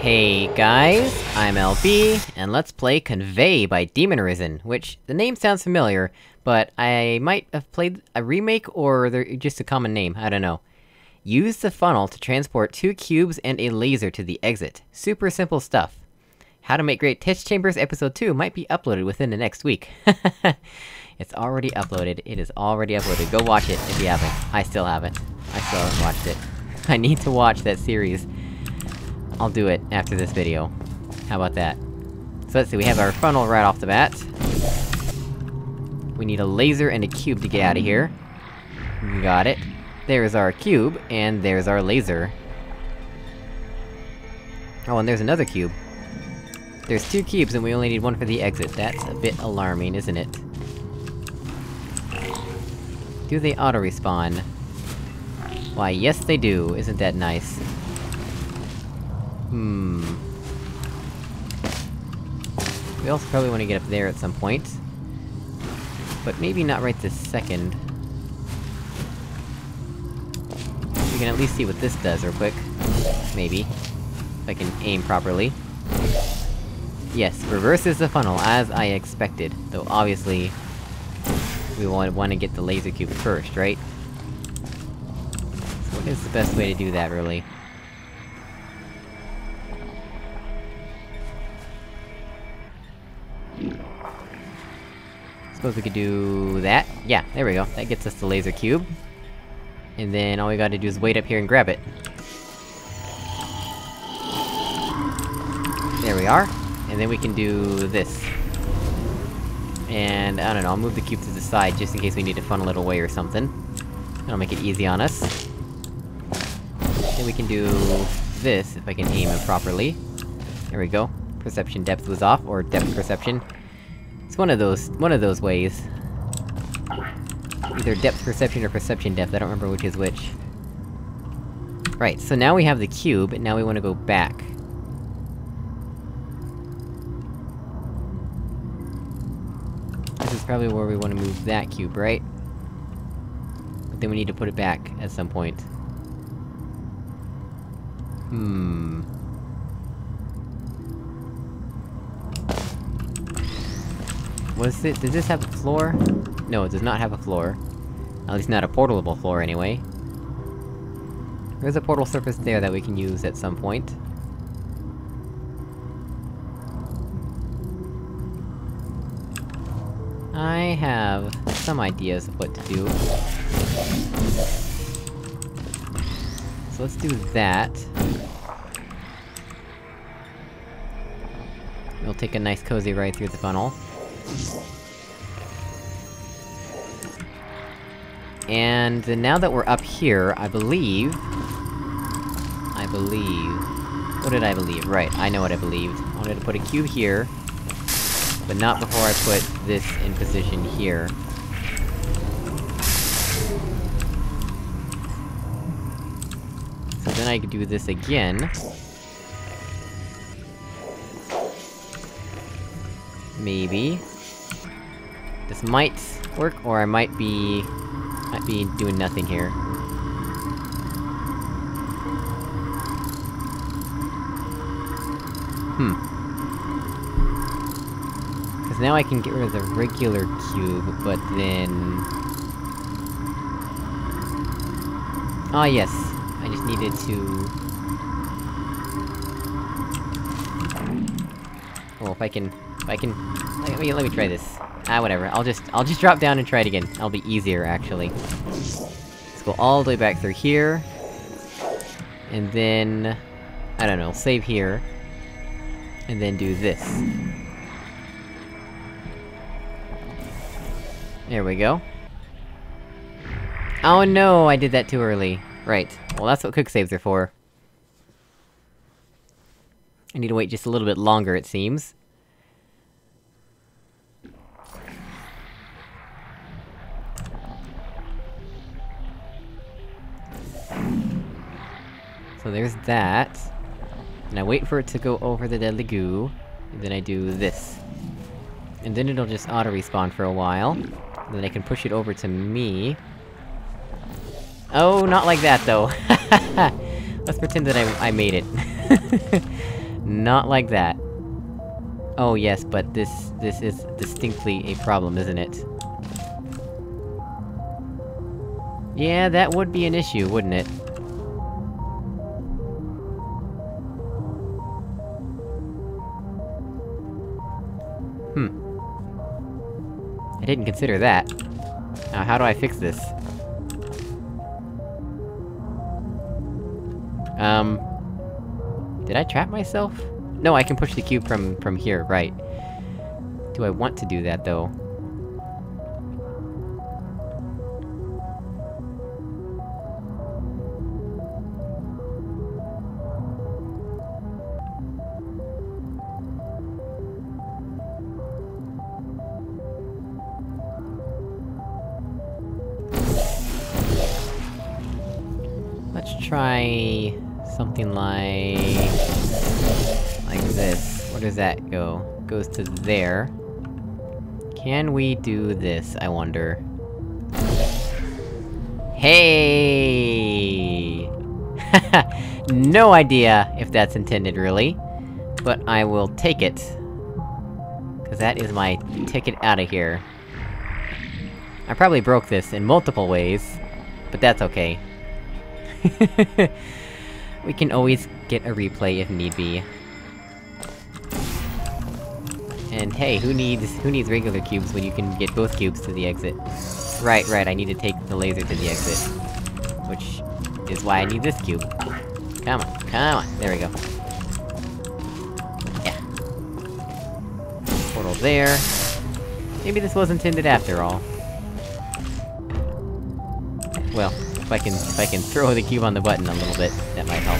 Hey guys, I'm LB, and let's play Convey by Demon Arisen, which, the name sounds familiar, but I might have played a remake or they're just a common name, I don't know. Use the funnel to transport two cubes and a laser to the exit. Super simple stuff. How to make great test chambers episode 2 might be uploaded within the next week. it's already uploaded, it is already uploaded, go watch it if you haven't. I still haven't. I still haven't watched it. I need to watch that series. I'll do it after this video. How about that? So let's see, we have our funnel right off the bat. We need a laser and a cube to get out of here. Got it. There's our cube, and there's our laser. Oh, and there's another cube. There's two cubes and we only need one for the exit. That's a bit alarming, isn't it? Do they auto-respawn? Why, yes they do, isn't that nice? Hmm... We also probably want to get up there at some point. But maybe not right this second. We can at least see what this does real quick. Maybe. If I can aim properly. Yes, reverses the funnel, as I expected. Though obviously... We want, want to get the laser cube first, right? So what is the best way to do that, really? Suppose we could do... that? Yeah, there we go. That gets us the laser cube. And then all we gotta do is wait up here and grab it. There we are. And then we can do this. And, I don't know, I'll move the cube to the side just in case we need to funnel it away or something. That'll make it easy on us. Then we can do... this, if I can aim it properly. There we go. Perception depth was off, or depth perception. It's one of those- one of those ways. Either depth perception or perception depth, I don't remember which is which. Right, so now we have the cube, and now we wanna go back. This is probably where we wanna move that cube, right? But then we need to put it back at some point. Hmm... Was it- does this have a floor? No, it does not have a floor. At least not a portalable floor, anyway. There's a portal surface there that we can use at some point. I have some ideas of what to do. So let's do that. We'll take a nice cozy ride through the funnel. And now that we're up here, I believe... I believe... What did I believe? Right, I know what I believed. I wanted to put a cube here, but not before I put this in position here. So then I could do this again. Maybe. This might work, or I might be... might be doing nothing here. Hmm. Cause now I can get rid of the regular cube, but then... Ah yes, I just needed to... Well, if I can... I can... Let me, let me try this. Ah, whatever, I'll just- I'll just drop down and try it again. That'll be easier, actually. Let's go all the way back through here. And then... I don't know, save here. And then do this. There we go. Oh no, I did that too early. Right. Well, that's what quick saves are for. I need to wait just a little bit longer, it seems. So there's that. And I wait for it to go over the deadly goo, and then I do this. And then it'll just auto-respawn for a while. Then I can push it over to me. Oh, not like that, though! Let's pretend that I- I made it. Not like that. Oh yes, but this- this is distinctly a problem, isn't it? Yeah, that would be an issue, wouldn't it? Didn't consider that. Now, how do I fix this? Um... Did I trap myself? No, I can push the cube from- from here, right. Do I want to do that, though? Let's try... something like... like this. Where does that go? Goes to there. Can we do this, I wonder? Hey! no idea if that's intended, really. But I will take it. Cause that is my ticket out of here. I probably broke this in multiple ways, but that's okay. we can always get a replay if need be. And hey, who needs- who needs regular cubes when you can get both cubes to the exit? Right, right, I need to take the laser to the exit. Which is why I need this cube. Come on, come on, there we go. Yeah. Portal there. Maybe this was intended after all. Well, if I can- if I can throw the cube on the button a little bit, that might help.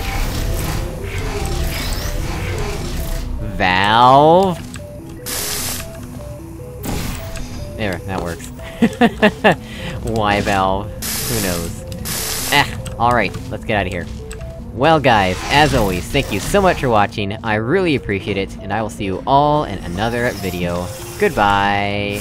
Valve? There, that works. Why Valve? Who knows? Ah, alright, let's get out of here. Well guys, as always, thank you so much for watching, I really appreciate it, and I will see you all in another video. Goodbye!